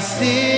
sim